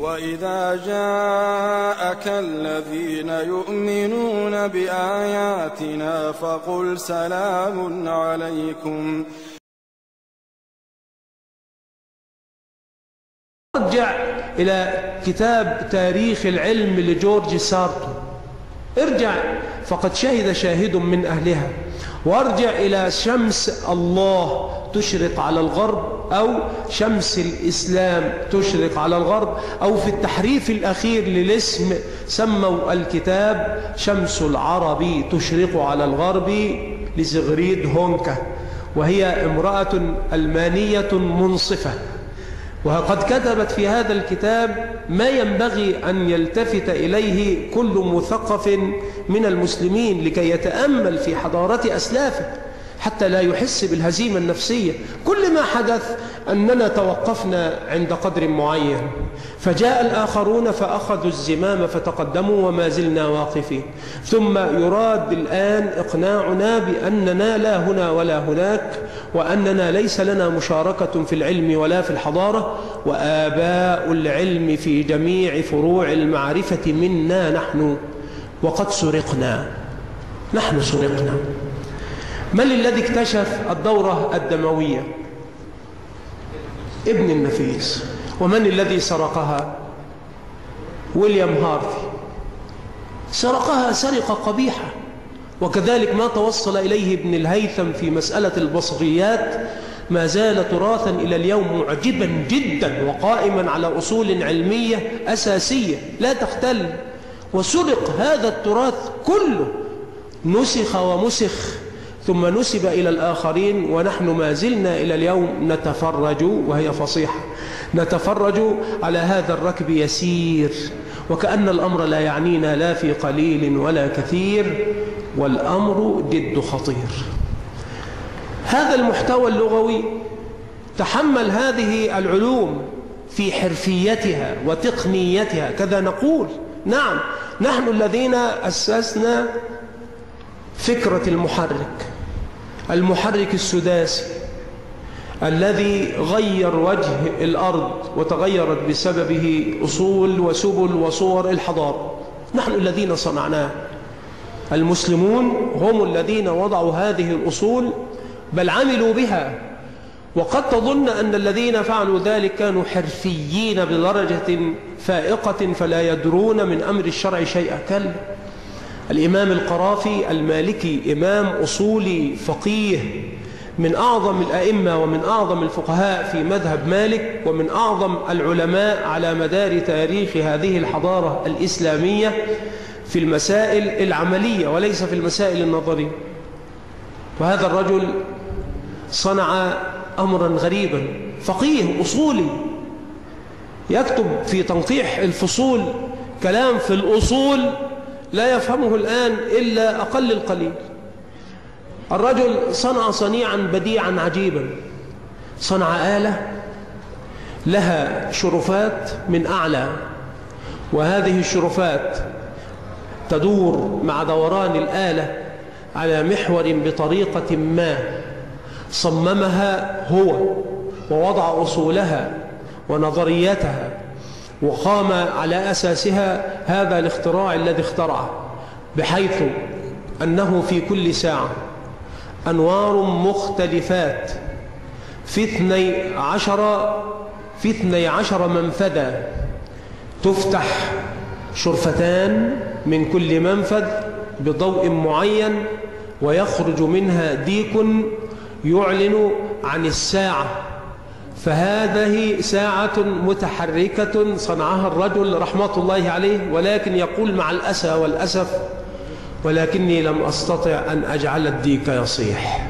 وإذا جاءك الذين يؤمنون بآياتنا فقل سلام عليكم. ارجع إلى كتاب تاريخ العلم لجورج سارتو. ارجع فقد شهد شاهد من أهلها. وارجع إلى شمس الله تشرق على الغرب أو شمس الإسلام تشرق على الغرب أو في التحريف الأخير للاسم سموا الكتاب شمس العرب تشرق على الغرب لزغريد هونكا وهي امرأة ألمانية منصفة. وقد كتبت في هذا الكتاب ما ينبغي أن يلتفت إليه كل مثقف من المسلمين لكي يتأمل في حضارة أسلافه. حتى لا يحس بالهزيمة النفسية. كل ما حدث أننا توقفنا عند قدر معين. فجاء الآخرون فأخذوا الزمام فتقدموا وما زلنا واقفين. ثم يراد الآن إقناعنا بأننا لا هنا ولا هناك وأننا ليس لنا مشاركة في العلم ولا في الحضارة وآباء العلم في جميع فروع المعرفة منا نحن. وقد سرقنا. نحن سرقنا. من الذي اكتشف الدورة الدموية؟ ابن النفيس. ومن الذي سرقها؟ ويليام هارفي. سرقها سرقة قبيحة. وكذلك ما توصل إليه ابن الهيثم في مسألة البصريات ما زال تراثا إلى اليوم معجبا جدا وقائما على أصول علمية أساسية لا تختل. وسرق هذا التراث كله. نسخ ومسخ. ثم نسب إلى الآخرين ونحن ما زلنا إلى اليوم نتفرج وهي فصيحة نتفرج على هذا الركب يسير وكأن الأمر لا يعنينا لا في قليل ولا كثير والأمر جد خطير. هذا المحتوى اللغوي تحمل هذه العلوم في حرفيتها وتقنيتها. كذا نقول نعم نحن الذين أسسنا فكرة المحرك. المحرك السداسي الذي غير وجه الأرض وتغيرت بسببه أصول وسبل وصور الحضارة. نحن الذين صنعناه. المسلمون هم الذين وضعوا هذه الأصول بل عملوا بها. وقد تظن أن الذين فعلوا ذلك كانوا حرفيين بدرجة فائقة فلا يدرون من أمر الشرع شيئا. كلا. الإمام القرافي المالكي إمام أصولي فقيه من أعظم الأئمة ومن أعظم الفقهاء في مذهب مالك ومن أعظم العلماء على مدار تاريخ هذه الحضارة الإسلامية في المسائل العملية وليس في المسائل النظرية. وهذا الرجل صنع أمرا غريبا فقيه أصولي يكتب في تنقيح الفصول كلام في الأصول لا يفهمه الآن إلا أقل القليل. الرجل صنع صنيعا بديعا عجيبا. صنع آلة لها شرفات من أعلى وهذه الشرفات تدور مع دوران الآلة على محور بطريقة ما صممها هو ووضع أصولها ونظريتها وقام على أساسها هذا الاختراع الذي اخترعه بحيث أنه في كل ساعة أنوار مختلفات في اثني عشر في اثني عشر منفذا تفتح شرفتان من كل منفذ بضوء معين ويخرج منها ديك يعلن عن الساعة فهذه ساعة متحركة صنعها الرجل رحمة الله عليه ولكن يقول مع الأسى والأسف ولكني لم أستطع أن أجعل الديك يصيح.